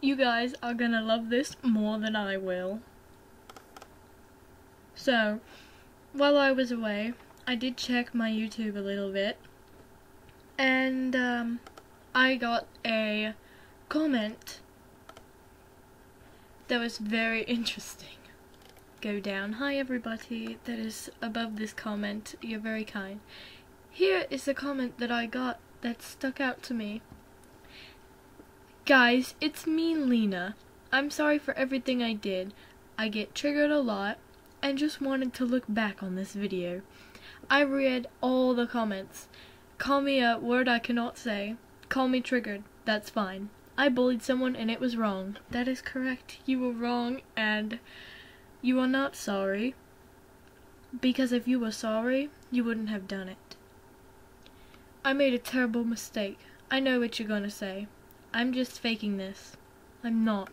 you guys are gonna love this more than I will. So, while I was away, I did check my YouTube a little bit, and um, I got a comment that was very interesting. Go down. Hi everybody that is above this comment. You're very kind. Here is the comment that I got that stuck out to me. Guys, it's me, Lina. I'm sorry for everything I did. I get triggered a lot and just wanted to look back on this video. I read all the comments. Call me a word I cannot say. Call me triggered. That's fine. I bullied someone and it was wrong. That is correct. You were wrong and you are not sorry. Because if you were sorry, you wouldn't have done it. I made a terrible mistake. I know what you're gonna say. I'm just faking this. I'm not.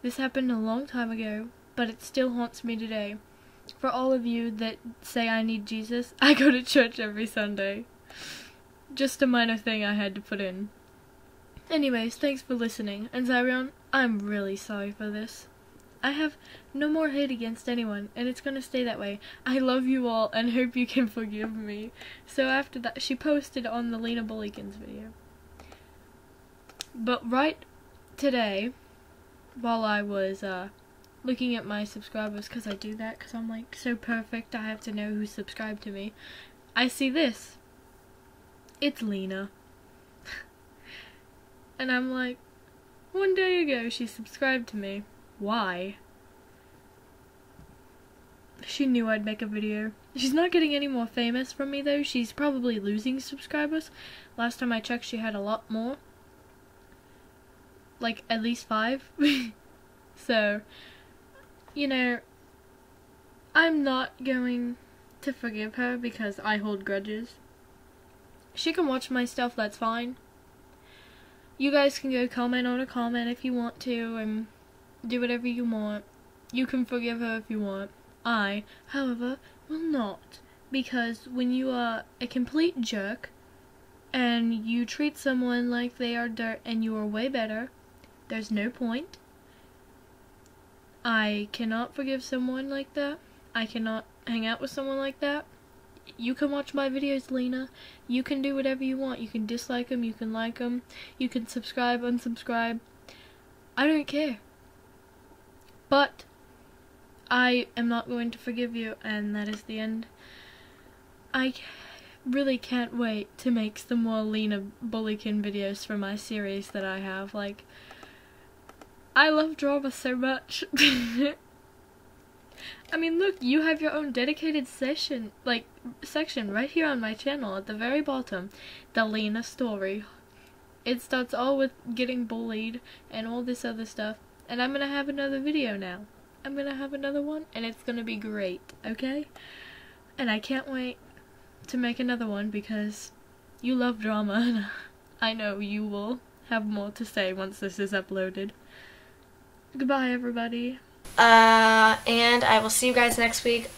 This happened a long time ago, but it still haunts me today. For all of you that say I need Jesus, I go to church every Sunday. Just a minor thing I had to put in. Anyways, thanks for listening, and Zyrion, I'm really sorry for this. I have no more hate against anyone, and it's gonna stay that way. I love you all, and hope you can forgive me. So after that, she posted on the Lina Bullykins video. But right today, while I was uh, looking at my subscribers, because I do that, because I'm like so perfect, I have to know who subscribed to me, I see this. It's Lina. and I'm like, one day ago she subscribed to me. Why? She knew I'd make a video. She's not getting any more famous from me though. She's probably losing subscribers. Last time I checked she had a lot more. Like at least five. so, you know, I'm not going to forgive her because I hold grudges. She can watch my stuff, that's fine. You guys can go comment on a comment if you want to and do whatever you want. You can forgive her if you want. I, however, will not. Because when you are a complete jerk and you treat someone like they are dirt and you are way better, there's no point. I cannot forgive someone like that. I cannot hang out with someone like that. You can watch my videos, Lina. You can do whatever you want. You can dislike them, you can like them, you can subscribe, unsubscribe. I don't care. But I am not going to forgive you, and that is the end. I really can't wait to make some more Lina Bullykin videos for my series that I have. Like, I love drama so much. I mean, look, you have your own dedicated session, like, section right here on my channel at the very bottom. The Lina story. It starts all with getting bullied and all this other stuff. And I'm gonna have another video now. I'm gonna have another one, and it's gonna be great, okay? And I can't wait to make another one because you love drama, and I know you will have more to say once this is uploaded. Goodbye, everybody. Uh, and I will see you guys next week.